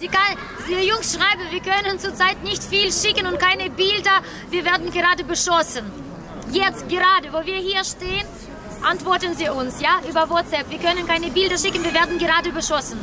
Sie kann, die Jungs schreiben, wir können zurzeit nicht viel schicken und keine Bilder. Wir werden gerade beschossen. Jetzt gerade, wo wir hier stehen, antworten Sie uns, ja, über WhatsApp. Wir können keine Bilder schicken, wir werden gerade beschossen.